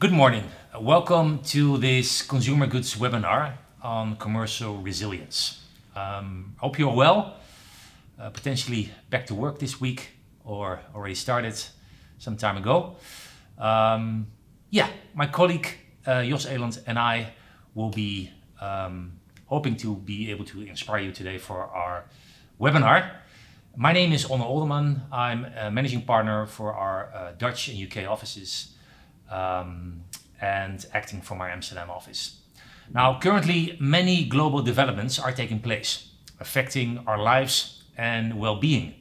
Good morning. Welcome to this consumer goods webinar on commercial resilience. Um, hope you're well, uh, potentially back to work this week or already started some time ago. Um, yeah, my colleague uh, Jos Eland and I will be um, hoping to be able to inspire you today for our webinar. My name is Onno Olderman. I'm a managing partner for our uh, Dutch and UK offices um, and acting from our Amsterdam office. Now, currently, many global developments are taking place, affecting our lives and well being.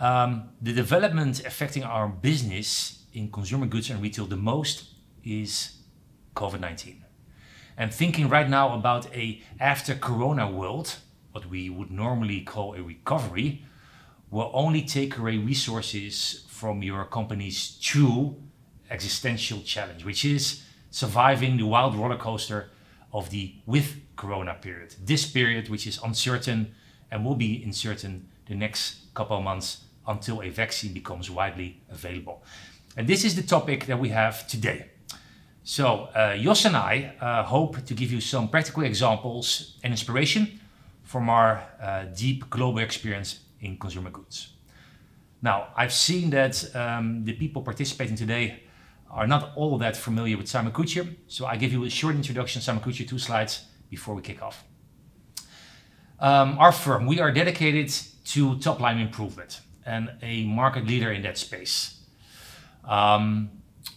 Um, the development affecting our business in consumer goods and retail the most is COVID 19. And thinking right now about a after corona world, what we would normally call a recovery, will only take away resources from your company's true existential challenge, which is surviving the wild roller coaster of the with corona period. This period, which is uncertain and will be uncertain the next couple of months until a vaccine becomes widely available. And this is the topic that we have today. So, uh, Jos and I uh, hope to give you some practical examples and inspiration from our uh, deep global experience in consumer goods. Now, I've seen that um, the people participating today are not all that familiar with Simon Kucher, so I give you a short introduction, Simon Kucher, two slides before we kick off. Um, our firm, we are dedicated to top line improvement and a market leader in that space. Um,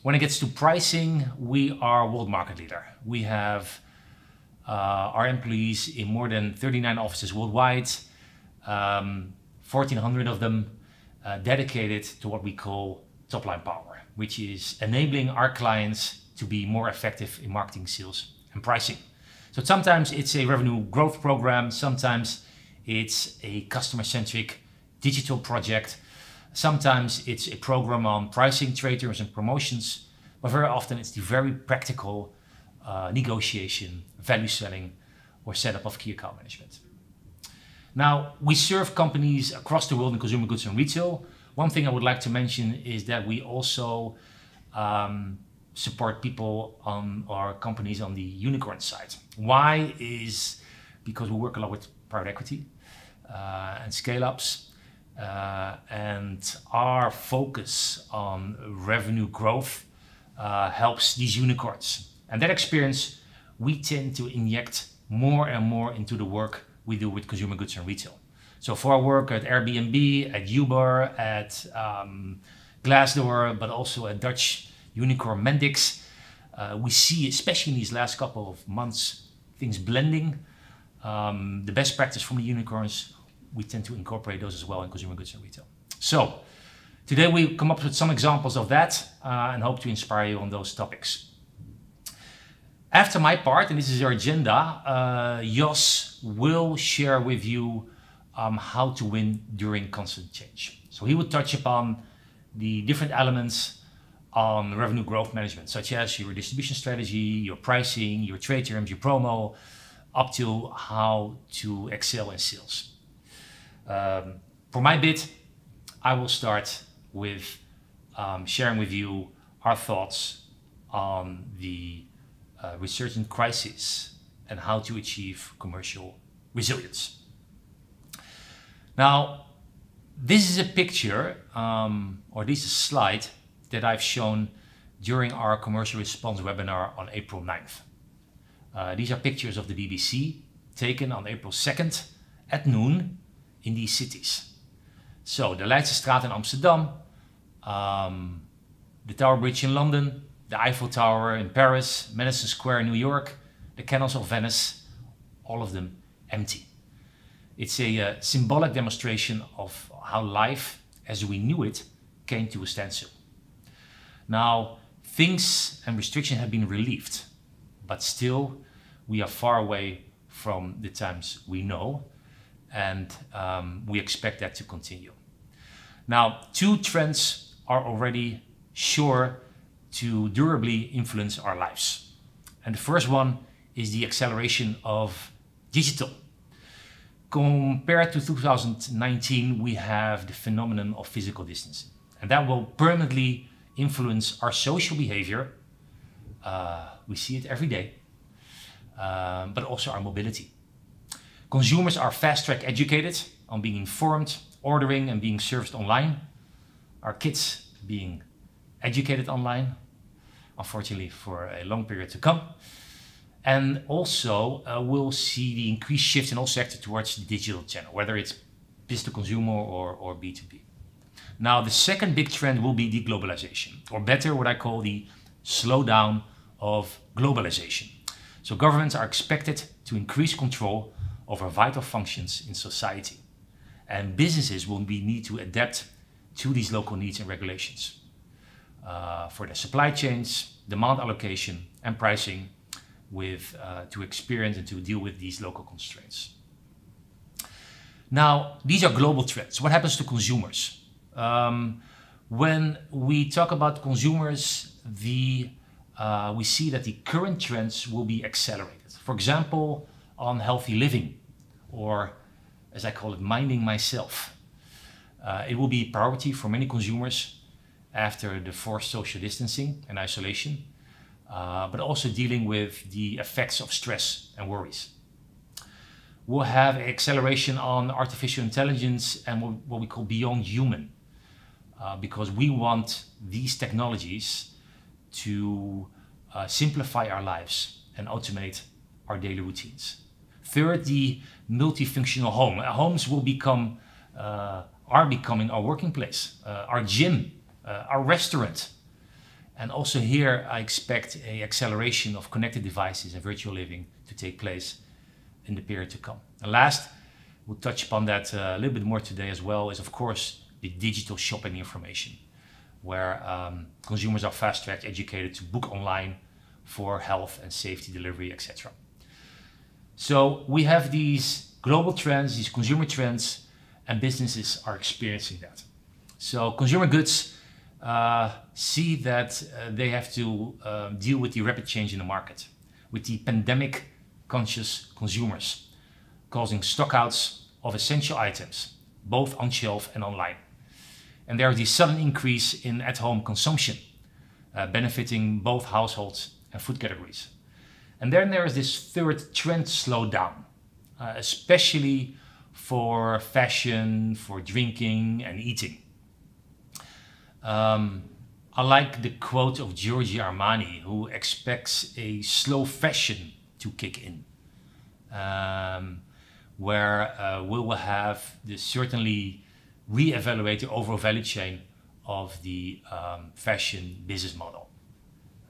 when it gets to pricing, we are world market leader. We have uh, our employees in more than 39 offices worldwide, um, 1,400 of them uh, dedicated to what we call top line power which is enabling our clients to be more effective in marketing, sales, and pricing. So sometimes it's a revenue growth program, sometimes it's a customer centric digital project, sometimes it's a program on pricing, trade terms, and promotions, but very often it's the very practical uh, negotiation, value selling, or setup of key account management. Now, we serve companies across the world in consumer goods and retail one thing I would like to mention is that we also um, support people on our companies on the unicorn side. Why is because we work a lot with private equity uh, and scale ups, uh, and our focus on revenue growth uh, helps these unicorns. And that experience we tend to inject more and more into the work we do with consumer goods and retail. So for our work at Airbnb, at Uber, at um, Glassdoor, but also at Dutch unicorn Mendix, uh, we see, especially in these last couple of months, things blending. Um, the best practice from the unicorns, we tend to incorporate those as well in consumer goods and retail. So today we come up with some examples of that uh, and hope to inspire you on those topics. After my part, and this is our agenda, uh, Jos will share with you um, how to win during constant change. So he would touch upon the different elements on revenue growth management, such as your distribution strategy, your pricing, your trade terms, your promo, up to how to excel in sales. Um, for my bit, I will start with um, sharing with you our thoughts on the uh, resurgent crisis and how to achieve commercial resilience. Now, this is a picture, um, or this is a slide that I've shown during our commercial response webinar on April 9th. Uh, these are pictures of the BBC taken on April 2nd at noon in these cities. So, the Leidsestraat in Amsterdam, um, the Tower Bridge in London, the Eiffel Tower in Paris, Madison Square in New York, the canals of Venice, all of them empty. It's a uh, symbolic demonstration of how life as we knew it came to a standstill. Now, things and restrictions have been relieved, but still we are far away from the times we know, and um, we expect that to continue. Now, two trends are already sure to durably influence our lives. And the first one is the acceleration of digital Compared to 2019, we have the phenomenon of physical distancing. And that will permanently influence our social behavior Uh, we see it every day, um, but also our mobility. Consumers are fast track educated on being informed, ordering, and being serviced online. Our kids being educated online, unfortunately, for a long period to come. And also, uh, we'll see the increased shift in all sectors towards the digital channel, whether it's business to consumer or, or B2B. Now, the second big trend will be deglobalization, or better, what I call the slowdown of globalization. So, governments are expected to increase control over vital functions in society, and businesses will be, need to adapt to these local needs and regulations uh, for their supply chains, demand allocation, and pricing with, uh, to experience and to deal with these local constraints. Now, these are global trends. What happens to consumers? Um, when we talk about consumers, the, uh, we see that the current trends will be accelerated. For example, on healthy living, or as I call it, minding myself. Uh, it will be a priority for many consumers after the forced social distancing and isolation uh, but also dealing with the effects of stress and worries. We'll have acceleration on artificial intelligence and what we call beyond human, uh, because we want these technologies to uh, simplify our lives and automate our daily routines. Third, the multifunctional home. Homes will become, uh, are becoming our working place, uh, our gym, uh, our restaurant, and also here, I expect a acceleration of connected devices and virtual living to take place in the period to come. And last, we'll touch upon that uh, a little bit more today as well, is of course the digital shopping information, where um, consumers are fast-tracked, educated to book online for health and safety delivery, etc. So we have these global trends, these consumer trends, and businesses are experiencing that. So consumer goods uh, see that uh, they have to uh, deal with the rapid change in the market, with the pandemic conscious consumers, causing stockouts of essential items, both on shelf and online. And there is the sudden increase in at home consumption, uh, benefiting both households and food categories. And then there is this third trend slowdown, uh, especially for fashion, for drinking and eating. Um, I like the quote of Giorgio Armani, who expects a slow fashion to kick in, um, where uh, we will have this certainly re-evaluate the overall value chain of the um, fashion business model.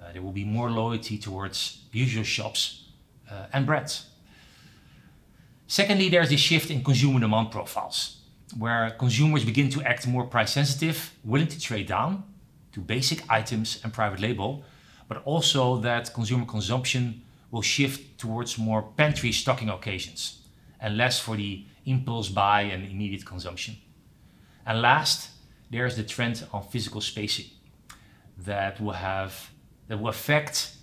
Uh, there will be more loyalty towards usual shops uh, and brands. Secondly, there's a shift in consumer demand profiles where consumers begin to act more price sensitive, willing to trade down to basic items and private label, but also that consumer consumption will shift towards more pantry stocking occasions and less for the impulse buy and immediate consumption. And last, there's the trend on physical spacing that will have that will affect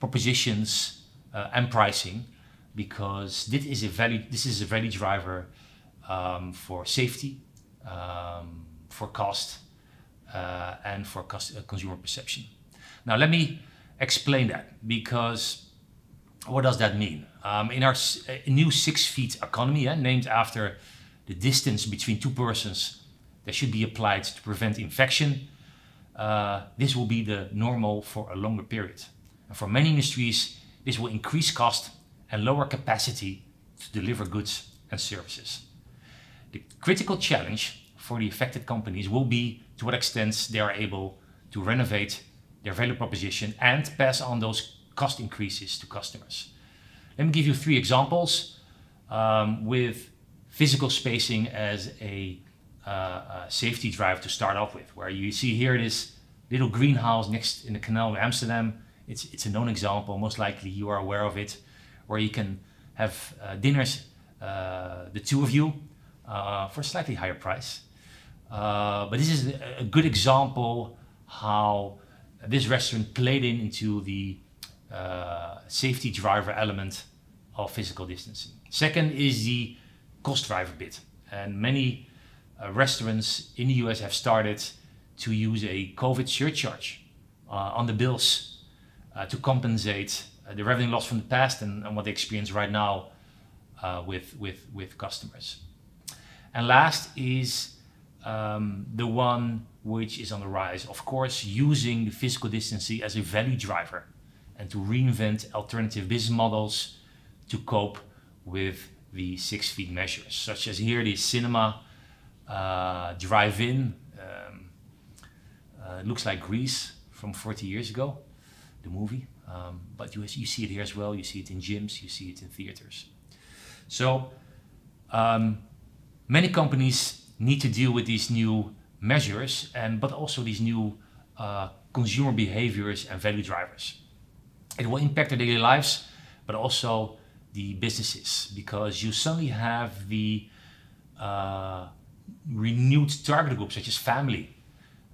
propositions uh, and pricing because this is a value this is a value driver um, for safety, um, for cost, uh, and for cost, uh, consumer perception. Now, let me explain that because what does that mean? Um, in our uh, new six feet economy, named after the distance between two persons that should be applied to prevent infection, uh, this will be the normal for a longer period. And for many industries, this will increase cost and lower capacity to deliver goods and services. The critical challenge for the affected companies will be to what extent they are able to renovate their value proposition and pass on those cost increases to customers. Let me give you three examples um, with physical spacing as a, uh, a, safety drive to start off with, where you see here this little greenhouse next in the canal of Amsterdam. It's, it's a known example, most likely you are aware of it, where you can have uh, dinners, uh, the two of you, uh, for a slightly higher price. Uh, but this is a good example how this restaurant played in into the uh, safety driver element of physical distancing. Second is the cost driver bit. And many uh, restaurants in the US have started to use a COVID surcharge uh, on the bills uh, to compensate the revenue loss from the past and, and what they experience right now with, with, with customers. And last is um, the one which is on the rise. Of course, using the physical distancing as a value driver and to reinvent alternative business models to cope with the six feet measures, such as here the cinema uh, drive-in. Um, uh, looks like Grease from 40 years ago, the movie. Um, but you, you see it here as well. You see it in gyms. You see it in theaters. So um, many companies need to deal with these new measures, and but also these new uh, consumer behaviors and value drivers. It will impact their daily lives, but also the businesses because you suddenly have the uh, renewed target group such as family,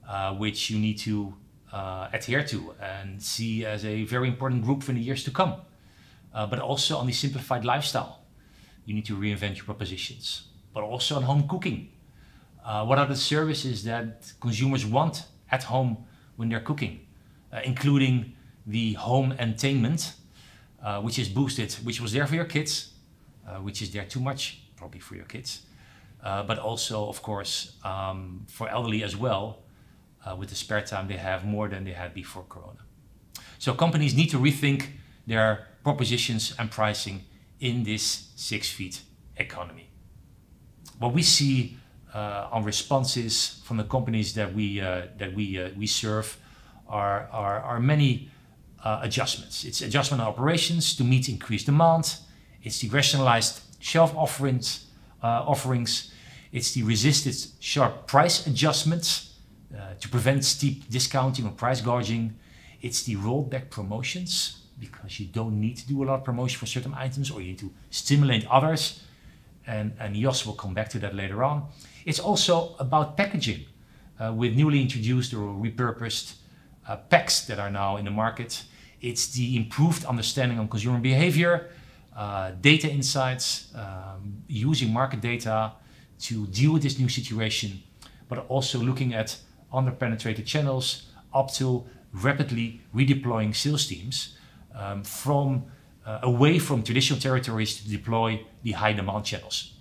uh, which you need to uh, adhere to and see as a very important group for the years to come. Uh, but also on the simplified lifestyle, you need to reinvent your propositions. But also on home cooking. Uh, what are the services that consumers want at home when they're cooking, uh, including the home entertainment, uh, which is boosted, which was there for your kids, uh, which is there too much, probably for your kids, uh, but also, of course, um, for elderly as well, uh, with the spare time they have more than they had before Corona. So companies need to rethink their propositions and pricing in this six feet economy. What we see uh, on responses from the companies that we uh, that we uh, we serve are are, are many adjustments. It's adjustment operations to meet increased demand. It's the rationalized shelf offerings offerings. It's the resisted sharp price adjustments uh, to prevent steep discounting or price gouging. It's the rollback promotions because you don't need to do a lot of promotion for certain items or you need to stimulate others. And, and Jos will come back to that later on. It's also about packaging uh, with newly introduced or repurposed uh, packs that are now in the market. It's the improved understanding on consumer behavior, uh, data insights, um, using market data to deal with this new situation, but also looking at under-penetrated channels up to rapidly redeploying sales teams um, from uh, away from traditional territories to deploy the high demand channels.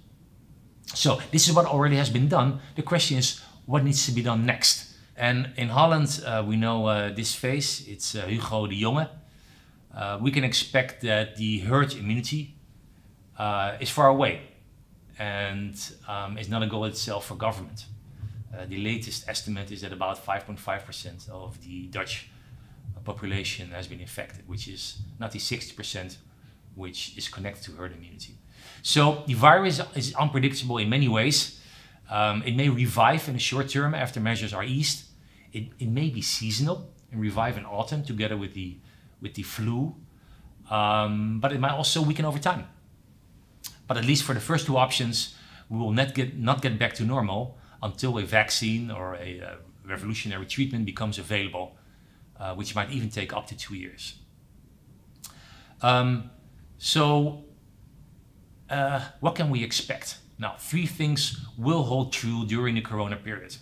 So this is what already has been done. The question is what needs to be done next? And in Holland, uh, we know uh, this phase, it's uh, Hugo de Jonge. Uh, we can expect that the herd immunity uh, is far away and um, is not a goal itself for government. The latest estimate is that about 5.5% of the Dutch population has been infected, which is not the 60% which is connected to herd immunity. So the virus is unpredictable in many ways. Um, it may revive in the short term after measures are eased. It, it may be seasonal and revive in autumn together with the, with the flu. Um, but it might also weaken over time. But at least for the first two options, we will not get, not get back to normal until a vaccine or a, a revolutionary treatment becomes available, uh, which might even take up to two years. Um, so, uh, what can we expect? Now, three things will hold true during the corona period.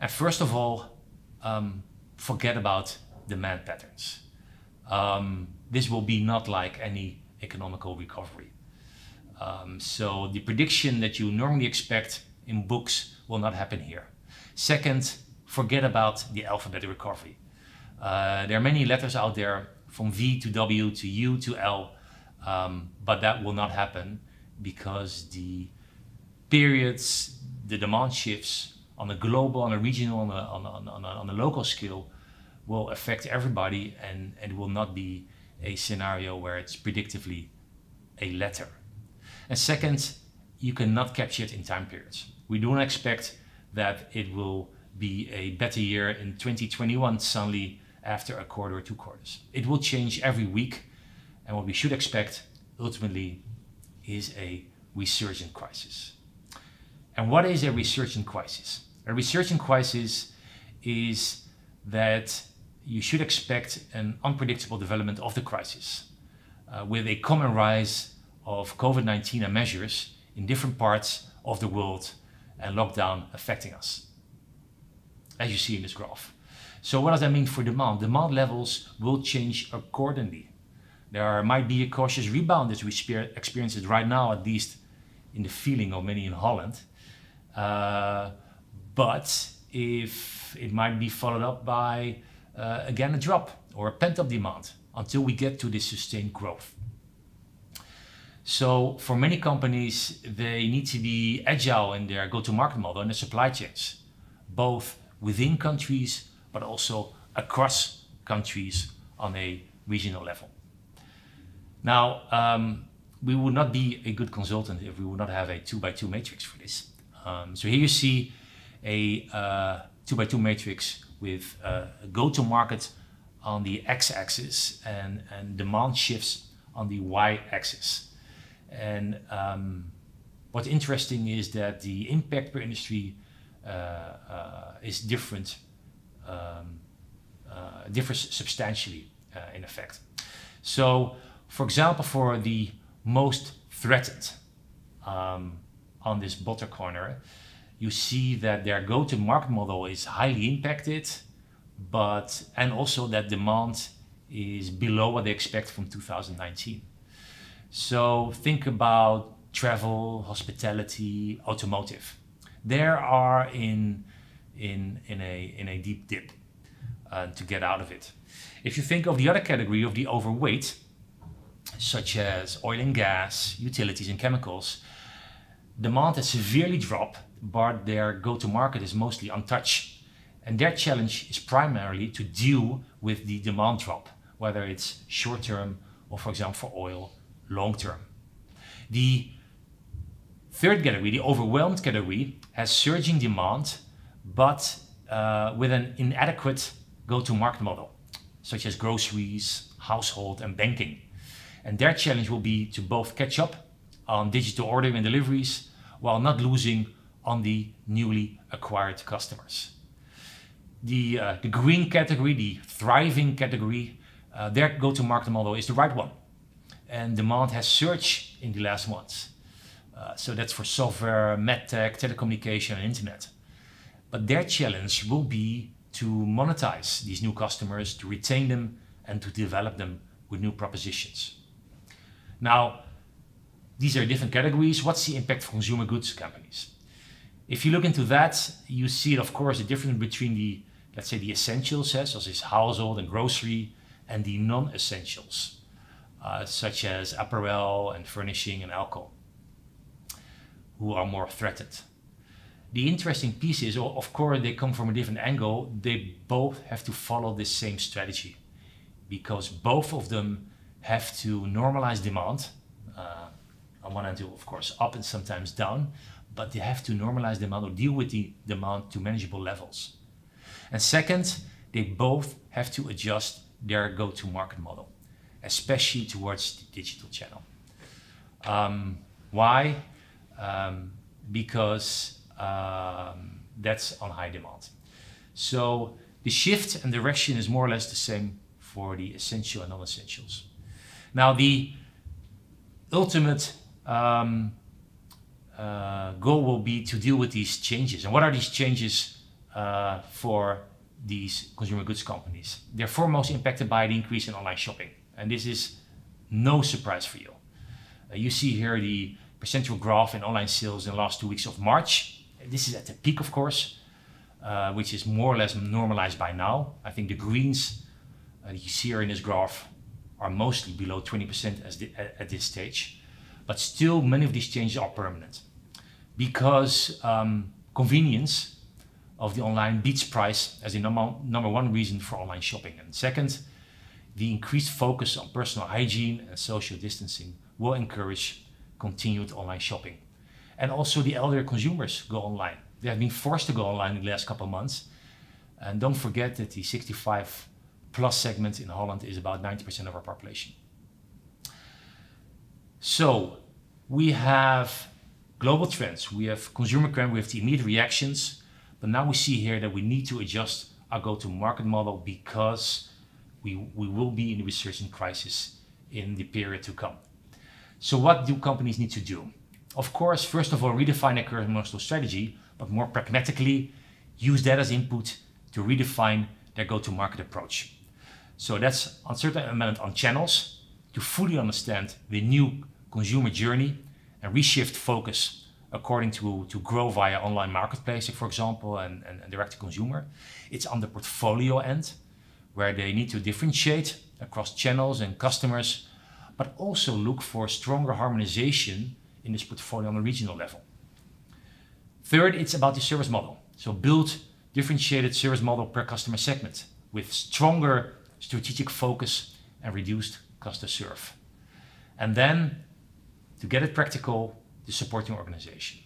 And first of all, um, forget about demand patterns. Um, this will be not like any economical recovery. Um, so the prediction that you normally expect in books will not happen here. Second, forget about the alphabet recovery. Uh, there are many letters out there from V to W to U to L, um, but that will not happen because the periods, the demand shifts on a global, on a regional, on a, on a, on a, on a local scale will affect everybody and, and it will not be a scenario where it's predictively a letter. And second, you cannot capture it in time periods. We don't expect that it will be a better year in 2021 suddenly after a quarter or two quarters. It will change every week, and what we should expect ultimately is a resurgent crisis. And what is a resurgent crisis? A resurgent crisis is that you should expect an unpredictable development of the crisis uh, with a common rise of COVID 19 and measures in different parts of the world and lockdown affecting us, as you see in this graph. So what does that mean for demand? Demand levels will change accordingly. There might be a cautious rebound as we experience it right now, at least in the feeling of many in Holland. Uh, but if it might be followed up by uh, again a drop or a pent up demand until we get to this sustained growth. So for many companies, they need to be agile in their go-to-market model and their supply chains, both within countries but also across countries on a regional level. Now, um, we would not be a good consultant if we would not have a two by two matrix for this. Um, so here you see a uh, two by two matrix with uh, go-to-market on the x-axis and, and demand shifts on the y-axis. And um, what's interesting is that the impact per industry uh, uh, is different, um, uh, differs substantially uh, in effect. So, for example, for the most threatened um, on this bottom corner, you see that their go-to-market model is highly impacted, but and also that demand is below what they expect from 2019. So think about travel, hospitality, automotive. There are in in in a in a deep dip uh, to get out of it. If you think of the other category of the overweight, such as oil and gas, utilities and chemicals, demand has severely dropped, but their go-to-market is mostly untouched. And their challenge is primarily to deal with the demand drop, whether it's short-term or, for example, for oil long term. The third category, the overwhelmed category, has surging demand, but uh, with an inadequate go-to-market model, such as groceries, household, and banking. And their challenge will be to both catch up on digital ordering and deliveries while not losing on the newly acquired customers. The, uh, the green category, the thriving category, uh, their go-to-market model is the right one and demand has surged in the last months. Uh, so that's for software, medtech, telecommunication, and internet. But their challenge will be to monetize these new customers, to retain them, and to develop them with new propositions. Now, these are different categories. What's the impact for consumer goods companies? If you look into that, you see, of course, the difference between the, let's say, the essentials, eh, such as household and grocery, and the non-essentials uh, such as apparel and furnishing and alcohol, who are more threatened. The interesting piece is, of course, they come from a different angle. They both have to follow the same strategy because both of them have to normalize demand. Uh, on one hand, of course, up and sometimes down, but they have to normalize demand or deal with the demand to manageable levels. And second, they both have to adjust their go to market model especially towards the digital channel. Um, why? Um, because um, that's on high demand. So the shift and direction is more or less the same for the essential and non-essentials. Now the ultimate um, uh, goal will be to deal with these changes. And what are these changes uh, for these consumer goods companies? They're foremost impacted by the increase in online shopping and this is no surprise for you. Uh, you see here the percentual graph in online sales in the last two weeks of March. This is at the peak, of course, uh, which is more or less normalized by now. I think the greens uh, you see here in this graph are mostly below 20% as the, at, this stage. But still, many of these changes are permanent because um, convenience of the online beats price as the number, number one reason for online shopping. And second, the increased focus on personal hygiene and social distancing will encourage continued online shopping. And also the elder consumers go online. They have been forced to go online in the last couple of months. And don't forget that the 65 plus segment in Holland is about 90% of our population. So we have global trends, we have consumer trend, we have the immediate reactions, but now we see here that we need to adjust our go-to-market model because we, we will be in a resurgent crisis in the period to come. So what do companies need to do? Of course, first of all, redefine their commercial strategy, but more pragmatically, use that as input to redefine their go-to-market approach. So that's on certain element on channels to fully understand the new consumer journey and reshift focus according to, to grow via online marketplace, for example, and, and, and direct to consumer. It's on the portfolio end where they need to differentiate across channels and customers, but also look for stronger harmonization in this portfolio on a regional level. Third, it's about the service model. So build differentiated service model per customer segment with stronger strategic focus and reduced cost to serve. And then to get it practical, the supporting organization.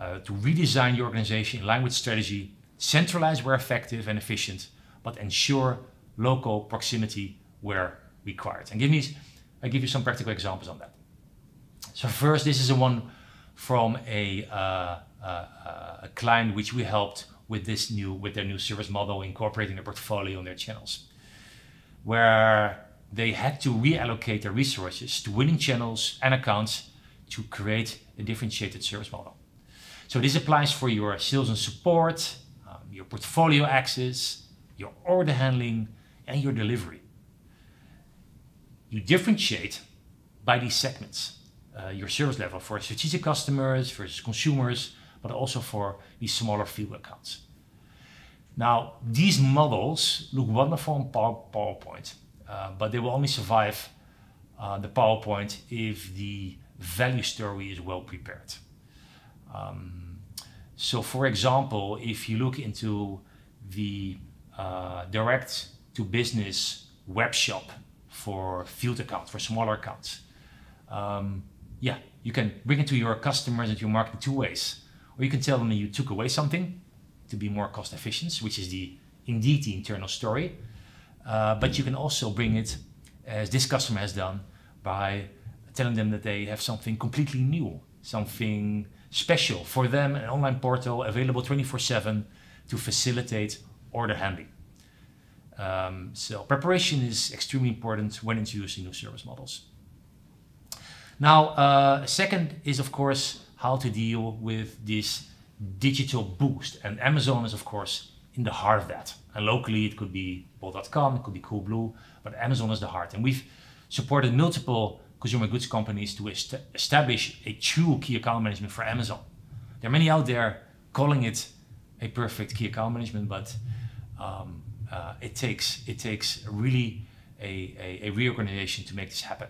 Uh, to redesign the organization in line with strategy, centralize where effective and efficient, but ensure local proximity where required. And give me, I give you some practical examples on that. So first, this is a one from a, uh, uh, a client which we helped with this new with their new service model, incorporating their portfolio on their channels, where they had to reallocate their resources to winning channels and accounts to create a differentiated service model. So this applies for your sales and support, um, your portfolio access, your order handling, and your delivery. You differentiate by these segments, uh, your service level for strategic customers versus consumers, but also for these smaller field accounts. Now, these models look wonderful on PowerPoint, uh, but they will only survive uh, the PowerPoint if the value story is well prepared. Um, so, for example, if you look into the uh, direct to business web shop for field accounts, for smaller accounts, um, yeah, you can bring it to your customers and your market two ways. Or you can tell them that you took away something to be more cost efficient, which is the indeed the internal story. Uh, but you can also bring it, as this customer has done, by telling them that they have something completely new, something special for them, an online portal available 24 7 to facilitate order handling. Um, so, preparation is extremely important when introducing new service models. Now, uh, second is, of course, how to deal with this digital boost. And Amazon is, of course, in the heart of that. And locally, it could be bol.com, it could be Coolblue, but Amazon is the heart. And we've supported multiple consumer goods companies to est establish a true key account management for Amazon. There are many out there calling it a perfect key account management, but um, uh, it takes it takes really a, a, a reorganization to make this happen.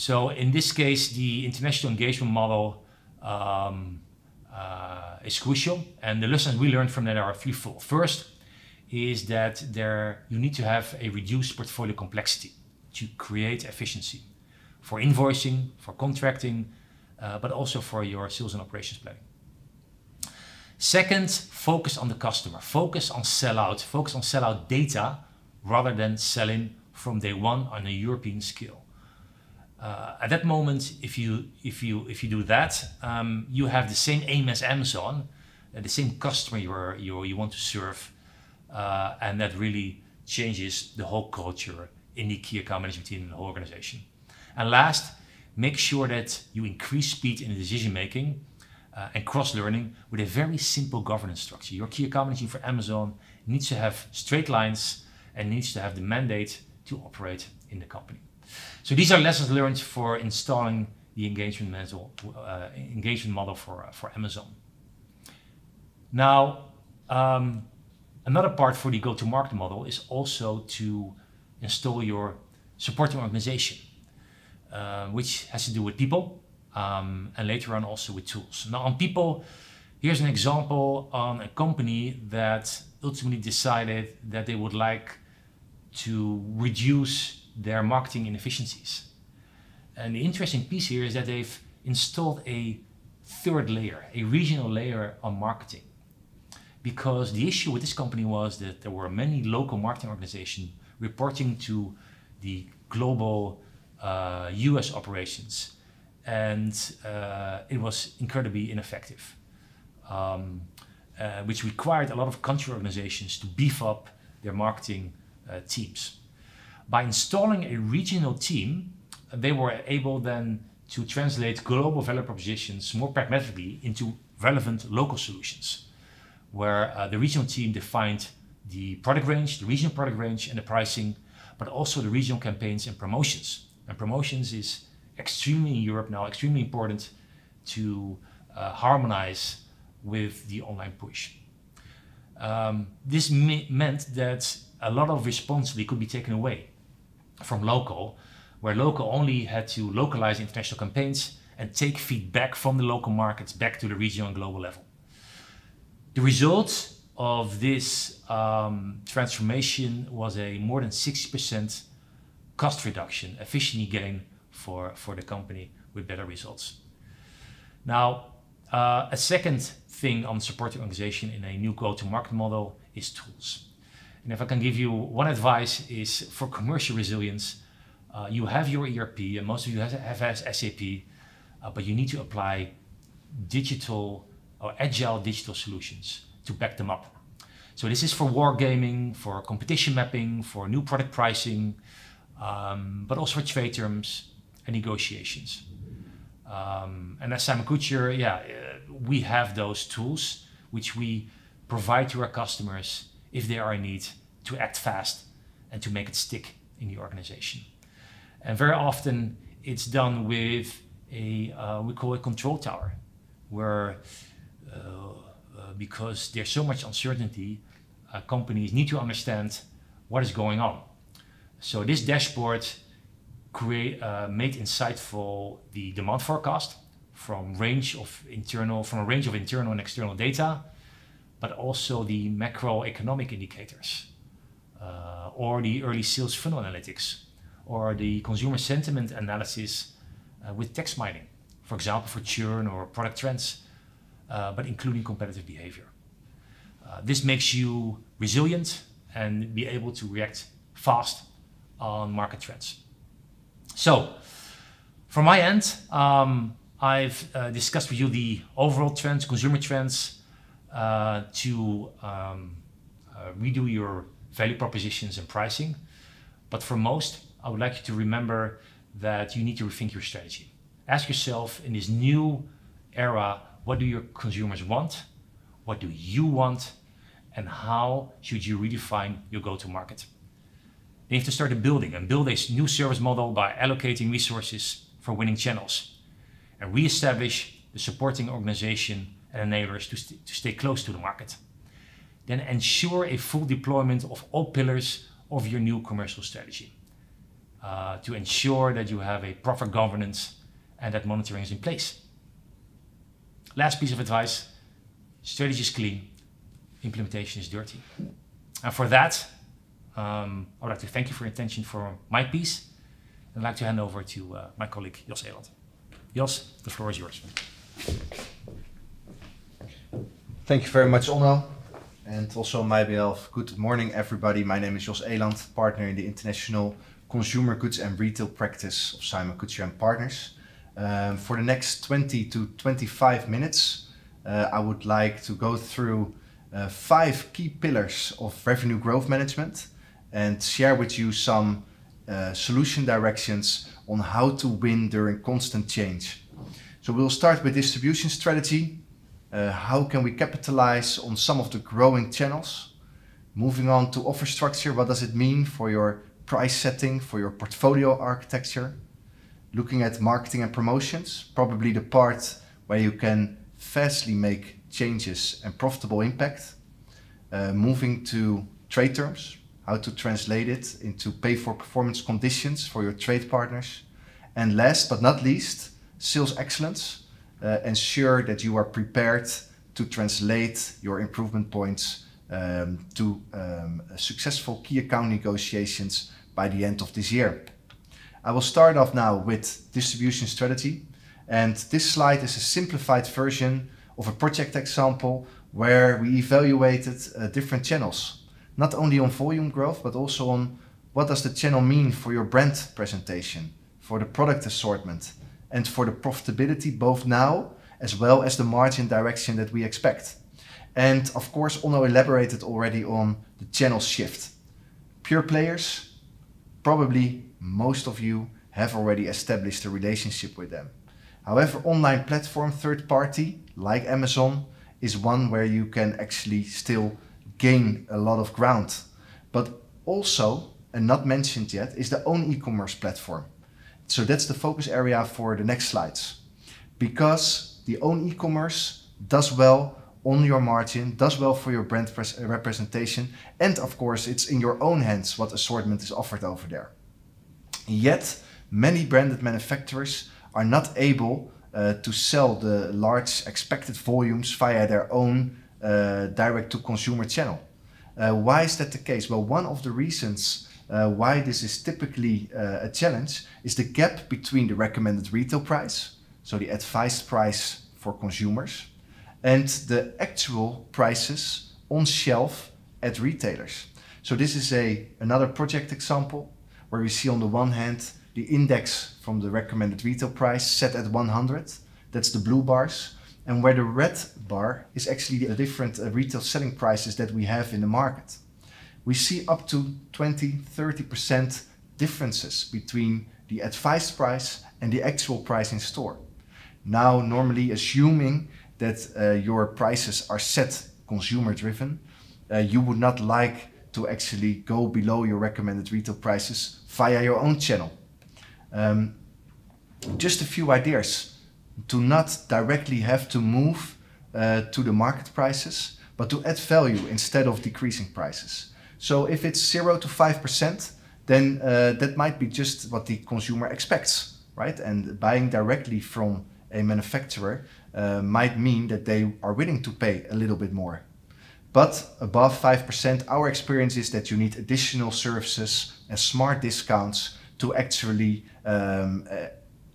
So in this case, the international engagement model um, uh, is crucial, and the lessons we learned from that are threefold. First is that there you need to have a reduced portfolio complexity to create efficiency for invoicing, for contracting, uh, but also for your sales and operations planning. Second, focus on the customer. Focus on sellout. Focus on sellout data rather than selling from day one on a European scale. Uh, at that moment, if you if you if you do that, um, you have the same aim as Amazon, uh, the same customer you are, you you want to serve, uh, and that really changes the whole culture in the key account management team and the whole organization. And last, make sure that you increase speed in the decision making uh, and cross learning with a very simple governance structure. Your key account management for Amazon needs to have straight lines and needs to have the mandate to operate in the company. So these are lessons learned for installing the engagement model, uh, engagement model for, uh, for Amazon. Now, um, another part for the go-to-market model is also to install your supporting organization, uh, which has to do with people um, and later on also with tools. Now on people, here's an example on a company that ultimately decided that they would like to reduce their marketing inefficiencies. And the interesting piece here is that they've installed a third layer, a regional layer on marketing. Because the issue with this company was that there were many local marketing organizations reporting to the global uh, US operations, and uh, it was incredibly ineffective, um, uh, which required a lot of country organizations to beef up their marketing uh, teams by installing a regional team, they were able then to translate global value propositions more pragmatically into relevant local solutions, where uh, the regional team defined the product range, the regional product range and the pricing, but also the regional campaigns and promotions. And promotions is extremely in Europe now, extremely important to uh, harmonize with the online push. Um, this me meant that a lot of responsibility could be taken away from local, where local only had to localize international campaigns and take feedback from the local markets back to the regional and global level. The result of this um, transformation was a more than 60% cost reduction, efficiency gain for, for the company with better results. Now, uh, a second thing on supporting organization in a new go-to-market model is tools. And if I can give you one advice is for commercial resilience, uh, you have your ERP and most of you have, have SAP, uh, but you need to apply digital or agile digital solutions to back them up. So this is for wargaming, for competition mapping, for new product pricing, um, but also for trade terms and negotiations. Um, and as Simon Kucher, yeah, uh, we have those tools which we provide to our customers if there are in need to act fast and to make it stick in the organization. And very often it's done with a, uh, we call it control tower, where uh, uh, because there's so much uncertainty, uh, companies need to understand what is going on. So this dashboard create, uh, made insightful the demand forecast from range of internal, from a range of internal and external data, but also the macroeconomic indicators, uh, or the early sales funnel analytics, or the consumer sentiment analysis uh, with text mining, for example, for churn or product trends, uh, but including competitive behavior. Uh, this makes you resilient and be able to react fast on market trends. So, from my end, um, I've uh, discussed with you the overall trends, consumer trends, uh, to um, uh, redo your value propositions and pricing. But for most, I would like you to remember that you need to rethink your strategy. Ask yourself in this new era, what do your consumers want? What do you want? And how should you redefine your go to market? You have to start a building and build a new service model by allocating resources for winning channels and re-establish the supporting organization enablers to, st to stay close to the market. Then ensure a full deployment of all pillars of your new commercial strategy uh, to ensure that you have a proper governance and that monitoring is in place. Last piece of advice, strategy is clean, implementation is dirty. And for that, um, I would like to thank you for your attention for my piece. I'd like to hand over to uh, my colleague Jos Eland. Jos, the floor is yours. Thank you very much, Onno. And also on my behalf, good morning everybody. My name is Jos Eland, partner in the international consumer goods and retail practice of Simon Kucher and Partners. Um, for the next 20 to 25 minutes, uh, I would like to go through uh, five key pillars of revenue growth management and share with you some uh, solution directions on how to win during constant change. So we'll start with distribution strategy. Uh, how can we capitalize on some of the growing channels? Moving on to offer structure, what does it mean for your price setting, for your portfolio architecture? Looking at marketing and promotions, probably the part where you can fastly make changes and profitable impact. Uh, moving to trade terms, how to translate it into pay for performance conditions for your trade partners. And last but not least, sales excellence. Uh, ensure that you are prepared to translate your improvement points um, to um, successful key account negotiations by the end of this year. I will start off now with distribution strategy. And this slide is a simplified version of a project example where we evaluated uh, different channels not only on volume growth, but also on what does the channel mean for your brand presentation, for the product assortment, and for the profitability both now as well as the margin direction that we expect. And of course, Onno elaborated already on the channel shift. Pure players, probably most of you have already established a relationship with them. However, online platform third party like Amazon is one where you can actually still gain a lot of ground. But also, and not mentioned yet, is the own e-commerce platform. So that's the focus area for the next slides. Because the own e-commerce does well on your margin, does well for your brand representation, and of course, it's in your own hands what assortment is offered over there. Yet, many branded manufacturers are not able uh, to sell the large expected volumes via their own uh, direct to consumer channel. Uh, why is that the case? Well, one of the reasons why this is typically uh, a challenge is the gap between the recommended retail price, so the advised price for consumers, and the actual prices on shelf at retailers. So this is a another project example where we see on the one hand the index from the recommended retail price set at 100. That's the blue bars. And where the red bar is actually the different uh, retail selling prices that we have in the market. We see up to 20, 30% differences between the advised price and the actual price in store. Now, normally assuming that uh, your prices are set consumer driven, uh, you would not like to actually go below your recommended retail prices via your own channel. Um, just a few ideas to not directly have to move uh, to the market prices, but to add value instead of decreasing prices. So if it's 0 to 5%, then uh, that might be just what the consumer expects, right? And buying directly from a manufacturer uh, might mean that they are willing to pay a little bit more. But above 5%, our experience is that you need additional services and smart discounts to actually um, uh,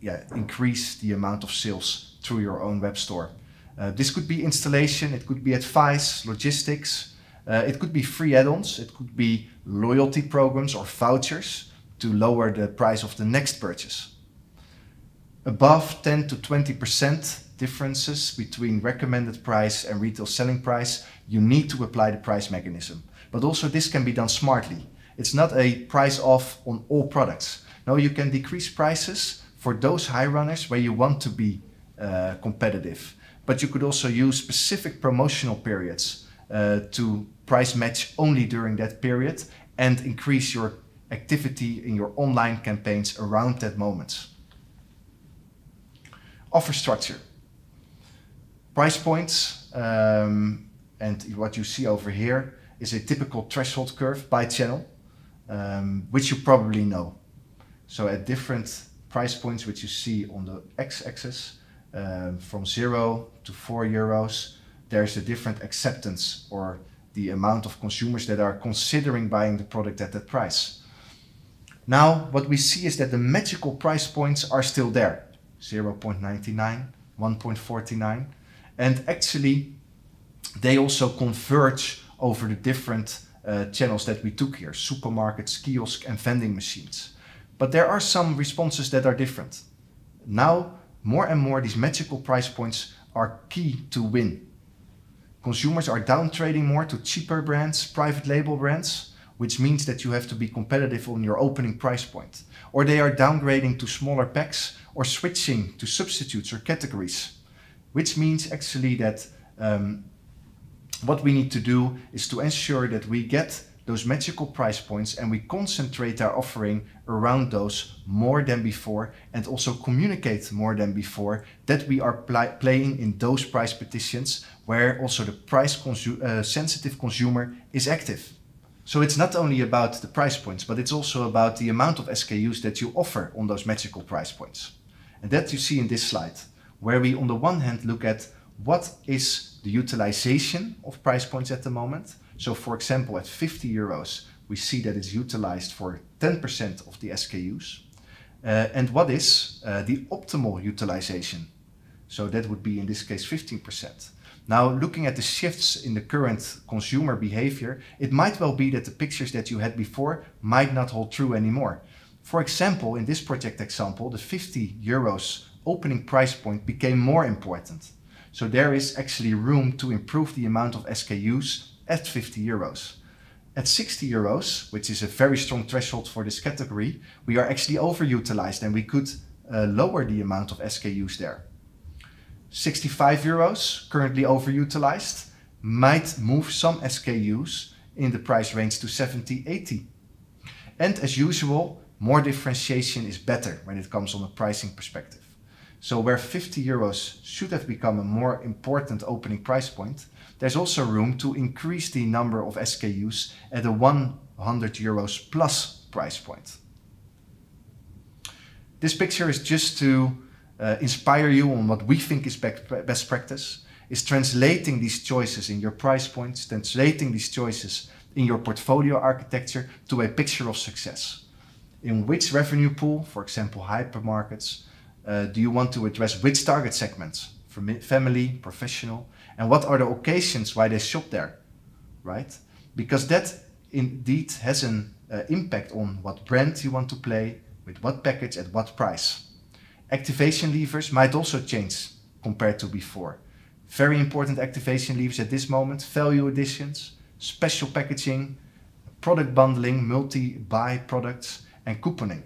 yeah, increase the amount of sales through your own web store. Uh, this could be installation, it could be advice, logistics, uh, it could be free add-ons, it could be loyalty programs or vouchers to lower the price of the next purchase. Above 10 to 20% differences between recommended price and retail selling price, you need to apply the price mechanism. But also this can be done smartly. It's not a price off on all products. No, you can decrease prices for those high runners where you want to be uh, competitive. But you could also use specific promotional periods to price match only during that period and increase your activity in your online campaigns around that moment. Offer structure. Price points, um, and what you see over here is a typical threshold curve by channel um, which you probably know. So at different price points, which you see on the x-axis, um, from zero to four euros, there's a different acceptance or the amount of consumers that are considering buying the product at that price. Now, what we see is that the magical price points are still there 0.99, 1.49, and actually they also converge over the different uh, channels that we took here supermarkets, kiosks, and vending machines. But there are some responses that are different. Now, more and more, these magical price points are key to win. Consumers are downtrading more to cheaper brands, private label brands, which means that you have to be competitive on your opening price point. Or they are downgrading to smaller packs or switching to substitutes or categories, which means actually that um, what we need to do is to ensure that we get those magical price points and we concentrate our offering around those more than before and also communicate more than before that we are pl playing in those price petitions where also the price consu uh, sensitive consumer is active. So it's not only about the price points, but it's also about the amount of SKUs that you offer on those magical price points. And that you see in this slide, where we on the one hand look at what is the utilization of price points at the moment. So for example, at 50 euros, we see that it's utilized for 10% of the SKUs. Uh, and what is uh, the optimal utilization? So that would be in this case 15%. Now, looking at the shifts in the current consumer behavior, it might well be that the pictures that you had before might not hold true anymore. For example, in this project example, the 50 euros opening price point became more important. So there is actually room to improve the amount of SKUs at 50 euros. At 60 euros, which is a very strong threshold for this category, we are actually overutilized and we could uh, lower the amount of SKUs there. 65 euros, currently overutilized, might move some SKUs in the price range to 70, 80. And as usual, more differentiation is better when it comes on a pricing perspective. So where 50 euros should have become a more important opening price point, there's also room to increase the number of SKUs at a 100 euros plus price point. This picture is just to uh, inspire you on what we think is best practice, is translating these choices in your price points, translating these choices in your portfolio architecture to a picture of success. In which revenue pool, for example, hypermarkets, uh, do you want to address which target segments? Family, professional, and what are the occasions why they shop there, right? Because that indeed has an uh, impact on what brand you want to play, with what package, at what price. Activation levers might also change compared to before. Very important activation levers at this moment, value additions, special packaging, product bundling, multi-buy products, and couponing.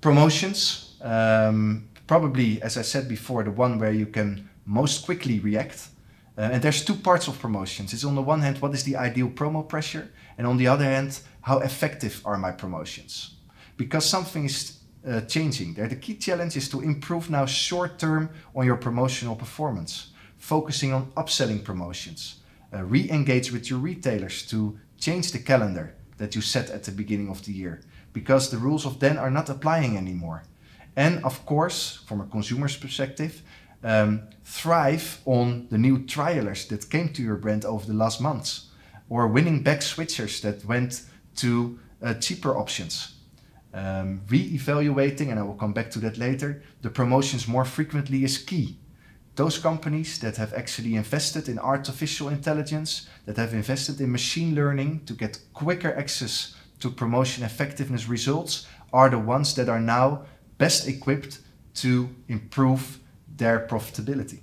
Promotions, um, probably, as I said before, the one where you can most quickly react. Uh, and there's two parts of promotions. It's on the one hand, what is the ideal promo pressure? And on the other hand, how effective are my promotions? Because something is uh, changing there. The key challenge is to improve now short term on your promotional performance, focusing on upselling promotions. Uh, re engage with your retailers to change the calendar that you set at the beginning of the year because the rules of then are not applying anymore. And of course, from a consumer's perspective, um, thrive on the new trialers that came to your brand over the last months or winning back switchers that went to uh, cheaper options. Um, re-evaluating, and I will come back to that later, the promotions more frequently is key. Those companies that have actually invested in artificial intelligence, that have invested in machine learning to get quicker access to promotion effectiveness results, are the ones that are now best equipped to improve their profitability.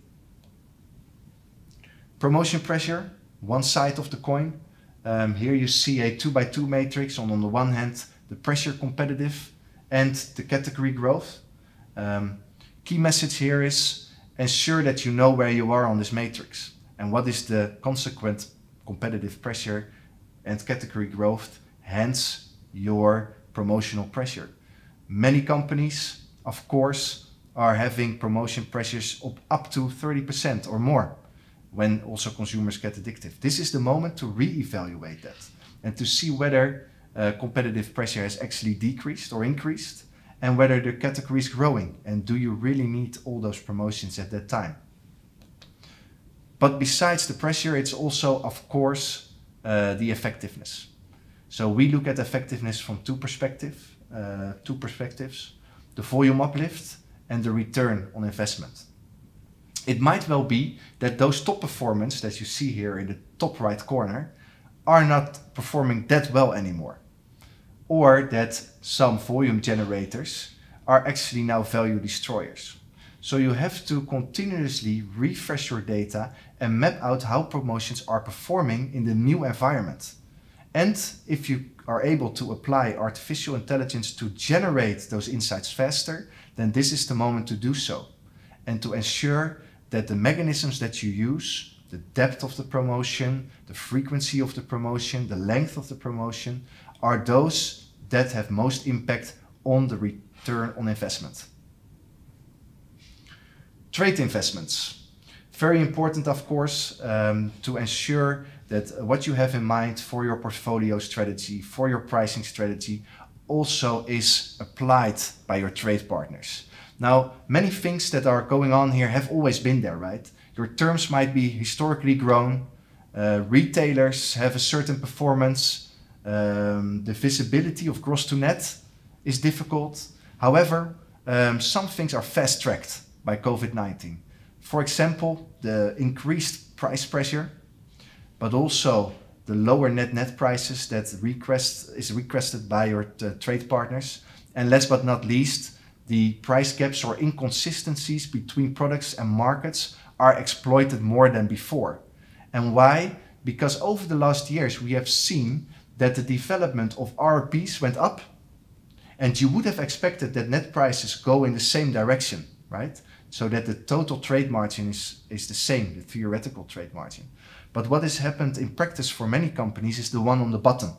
Promotion pressure, one side of the coin. Um, here you see a two by two matrix on, on the one hand, the pressure competitive and the category growth. Um, key message here is ensure that you know where you are on this matrix and what is the consequent competitive pressure and category growth, hence your promotional pressure. Many companies, of course, are having promotion pressures of up to 30% or more when also consumers get addictive. This is the moment to re-evaluate that and to see whether uh, competitive pressure has actually decreased or increased and whether the category is growing and do you really need all those promotions at that time. But besides the pressure, it's also, of course, uh, the effectiveness. So we look at effectiveness from two perspectives uh, two perspectives, the volume uplift and the return on investment. It might well be that those top performance that you see here in the top right corner are not performing that well anymore. Or that some volume generators are actually now value destroyers. So you have to continuously refresh your data and map out how promotions are performing in the new environment. And if you are able to apply artificial intelligence to generate those insights faster, then this is the moment to do so. And to ensure that the mechanisms that you use, the depth of the promotion, the frequency of the promotion, the length of the promotion, are those that have most impact on the return on investment. Trade investments. Very important, of course, um, to ensure that what you have in mind for your portfolio strategy, for your pricing strategy, also is applied by your trade partners. Now, many things that are going on here have always been there, right? Your terms might be historically grown, uh, retailers have a certain performance, um, the visibility of gross to net is difficult. However, um, some things are fast tracked by COVID 19. For example, the increased price pressure but also the lower net net prices that request is requested by your uh, trade partners. And last but not least, the price gaps or inconsistencies between products and markets are exploited more than before. And why? Because over the last years we have seen that the development of RRPs went up and you would have expected that net prices go in the same direction, right? so that the total trade margin is, is the same, the theoretical trade margin. But what has happened in practice for many companies is the one on the bottom,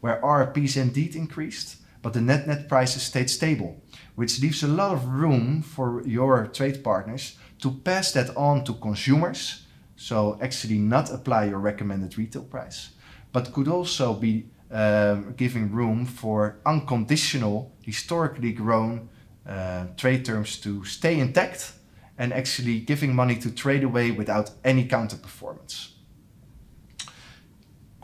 where RRPs indeed increased, but the net net prices stayed stable, which leaves a lot of room for your trade partners to pass that on to consumers. So actually not apply your recommended retail price, but could also be um, giving room for unconditional, historically grown uh, trade terms to stay intact and actually giving money to trade away without any counter performance.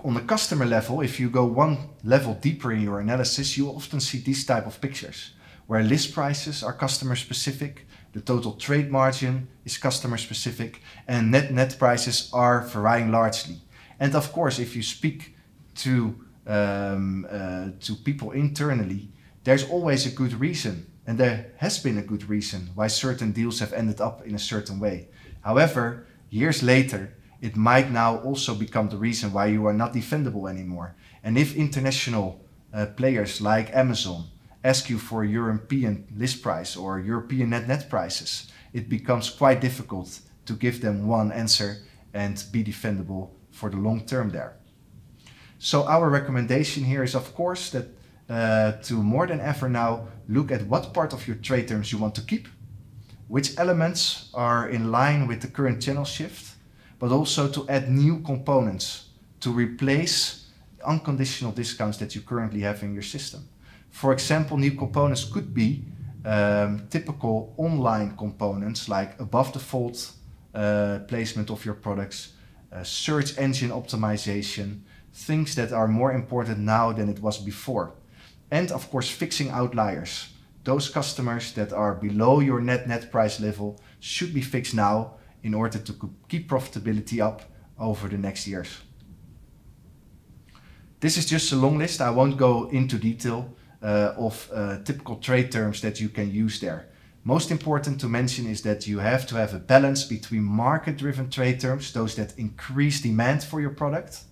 On the customer level, if you go one level deeper in your analysis, you often see these type of pictures where list prices are customer specific, the total trade margin is customer specific, and net net prices are varying largely. And of course, if you speak to um, uh, to people internally, there's always a good reason, and there has been a good reason why certain deals have ended up in a certain way. However, years later, it might now also become the reason why you are not defendable anymore. And if international uh, players like Amazon ask you for European list price or European net net prices, it becomes quite difficult to give them one answer and be defendable for the long term there. So our recommendation here is of course that uh, to more than ever now look at what part of your trade terms you want to keep, which elements are in line with the current channel shift, but also to add new components to replace unconditional discounts that you currently have in your system. For example, new components could be um, typical online components like above the fold uh, placement of your products, uh, search engine optimization, things that are more important now than it was before. And of course, fixing outliers. Those customers that are below your net net price level should be fixed now in order to keep profitability up over the next years. This is just a long list. I won't go into detail uh, of uh, typical trade terms that you can use there. Most important to mention is that you have to have a balance between market-driven trade terms, those that increase demand for your product,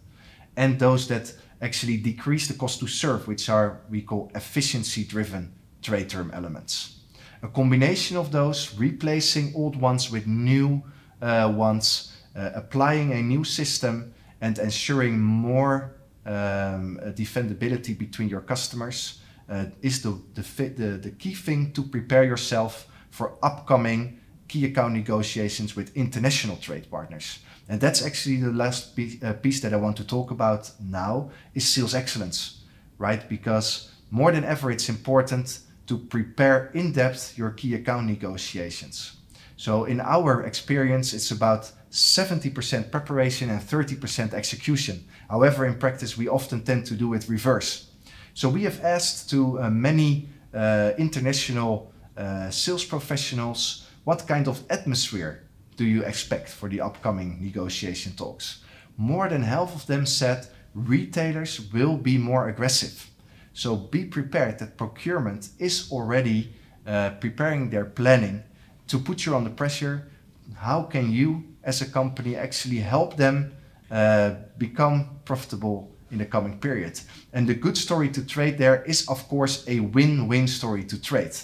and those that actually decrease the cost to serve, which are we call efficiency-driven trade term elements. A combination of those, replacing old ones with new uh, ones, uh, applying a new system and ensuring more um, defendability between your customers uh, is the, the, the, the key thing to prepare yourself for upcoming key account negotiations with international trade partners. And that's actually the last piece, uh, piece that I want to talk about now is sales excellence, right? Because more than ever, it's important to prepare in depth your key account negotiations. So in our experience, it's about 70% preparation and 30% execution. However, in practice, we often tend to do it reverse. So we have asked to uh, many uh, international uh, sales professionals, what kind of atmosphere do you expect for the upcoming negotiation talks? More than half of them said retailers will be more aggressive. So be prepared that procurement is already uh, preparing their planning to put you under pressure. How can you, as a company, actually help them uh, become profitable in the coming period? And the good story to trade there is, of course, a win win story to trade.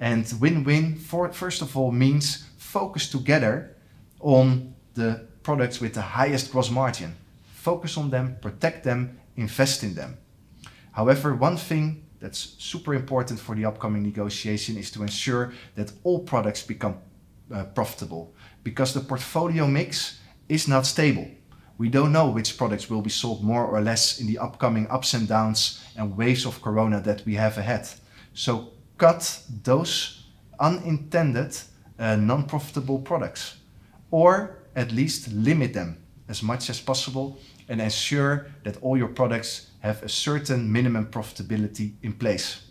And win win, first of all, means focus together on the products with the highest gross margin. Focus on them, protect them, invest in them. However, one thing that's super important for the upcoming negotiation is to ensure that all products become uh, profitable because the portfolio mix is not stable. We don't know which products will be sold more or less in the upcoming ups and downs and waves of corona that we have ahead. So cut those unintended uh, non-profitable products or at least limit them as much as possible and ensure that all your products have a certain minimum profitability in place.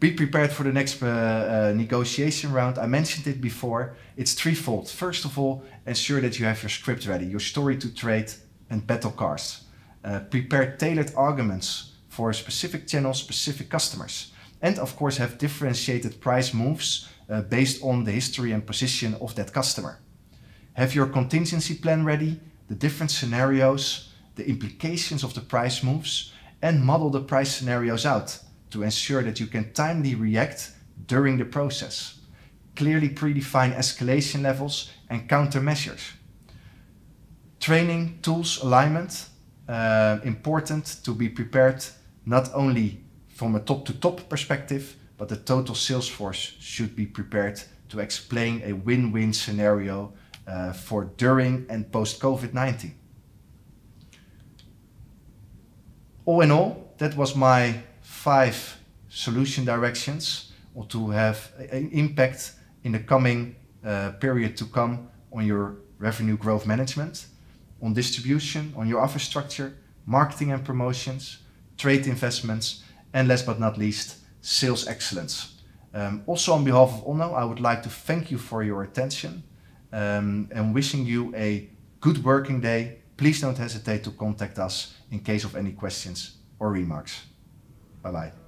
Be prepared for the next uh, uh, negotiation round. I mentioned it before. It's threefold. First of all, ensure that you have your script ready, your story to trade and battle cards. Uh, prepare tailored arguments for specific channels, specific customers. And of course have differentiated price moves uh, based on the history and position of that customer. Have your contingency plan ready, the different scenarios, the implications of the price moves, and model the price scenarios out to ensure that you can timely react during the process. clearly predefine escalation levels and countermeasures. Training, tools, alignment, uh, important to be prepared not only from a top-to-top -top perspective, but the total sales force should be prepared to explain a win-win scenario uh, for during and post-COVID-19. All in all, that was my five solution directions or to have an impact in the coming uh, period to come on your revenue growth management, on distribution, on your offer structure, marketing and promotions, trade investments, and last but not least, sales excellence. Um, also on behalf of Onno, I would like to thank you for your attention um, and wishing you a good working day. Please don't hesitate to contact us in case of any questions or remarks. Bye bye.